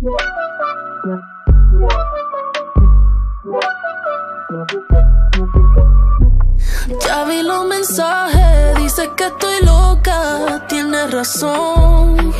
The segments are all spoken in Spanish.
Ya vi los mensajes, dice que estoy loca, tienes razón.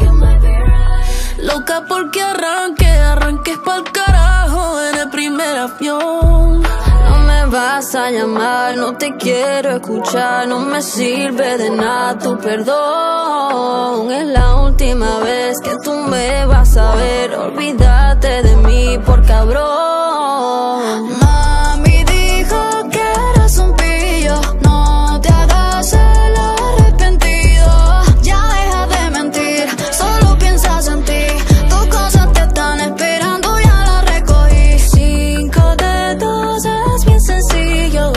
Loca porque arranque, arranques pa'l carajo en el primer avión. No me vas a llamar, no te quiero escuchar, no me sirve de nada tu perdón. Es la última vez que tú me vas a ver, olvídate de mí por cabrón. Mami dijo que eras un pillo, no te hagas el arrepentido. Ya deja de mentir, solo piensas en ti. Tus cosas te están esperando, ya las recogí. Cinco dedos es bien sencillo,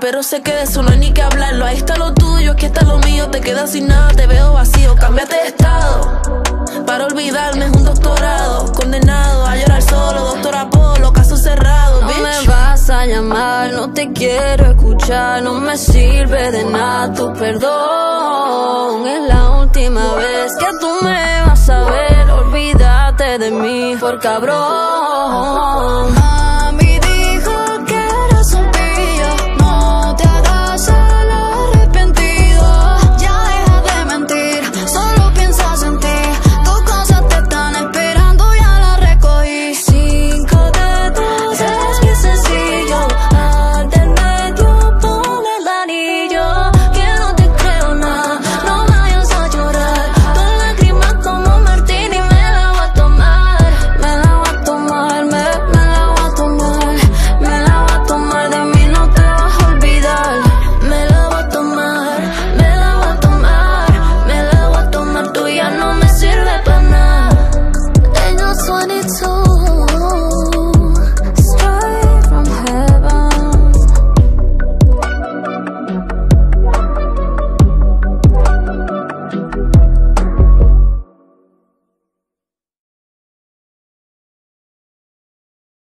pero sé que de eso no hay ni que hablarlo. Ahí está lo tuyo, aquí está lo mío. Te quedas sin nada, te veo vacío. Cámbiate de estado. Para olvidarme es un doctorado. Condenado a llorar solo, doctor Apolo, caso cerrado. No me vas a llamar, no te quiero escuchar. No me sirve de nada tu perdón. Es la última vez que tú me vas a ver. Olvídate de mí por cabrón.